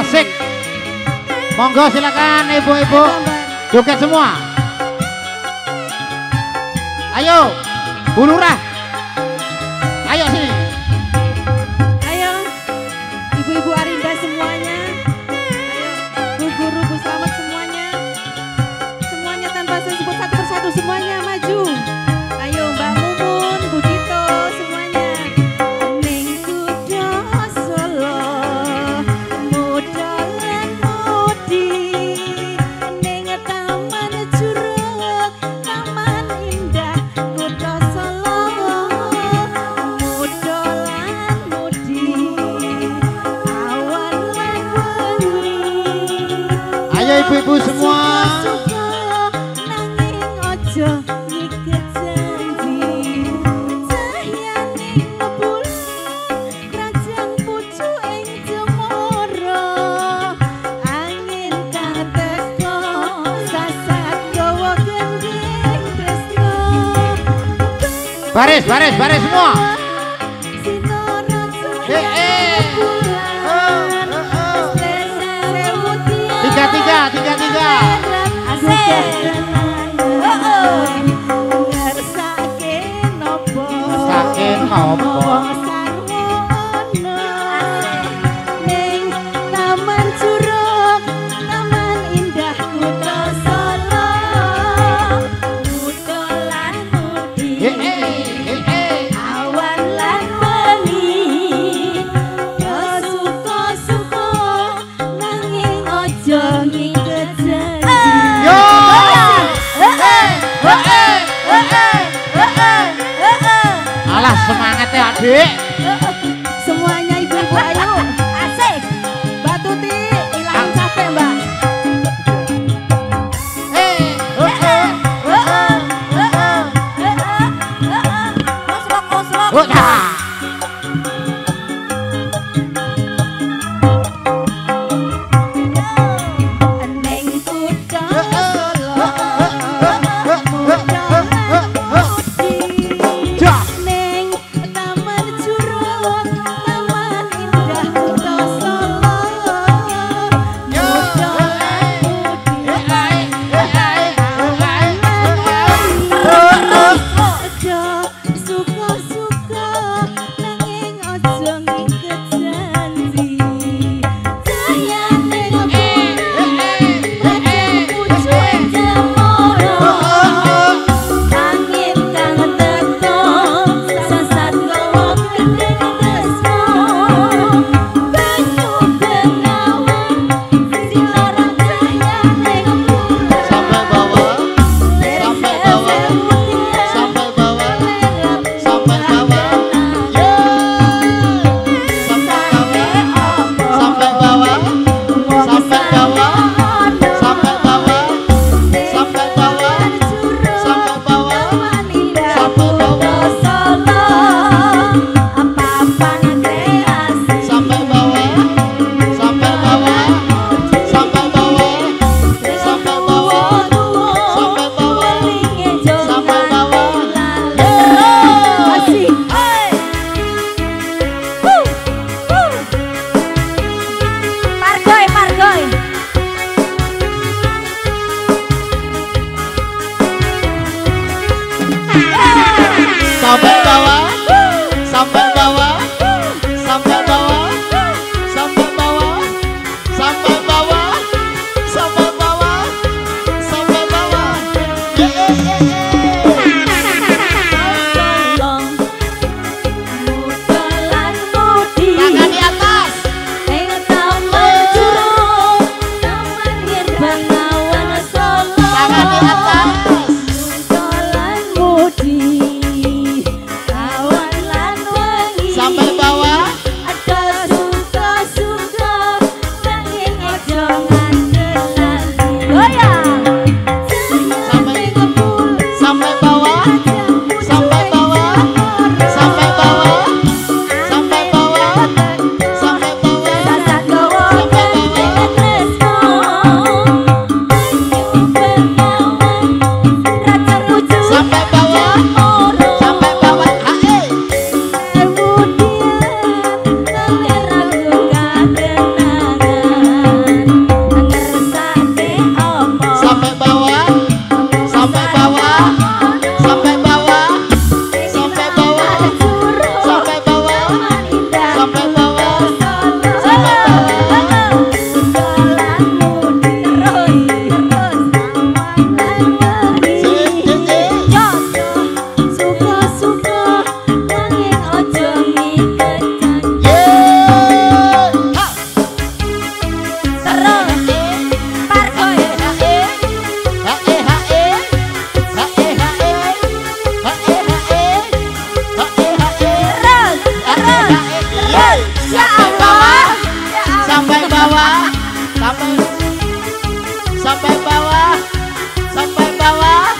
asik. Monggo silakan ibu-ibu. Joget semua. Ayo bulurah Baris, baris, baris semua. Eh, eh. Tiga, tiga, tiga, tiga. Asik. 起 bawah. Sampai bawah.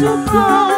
Chúc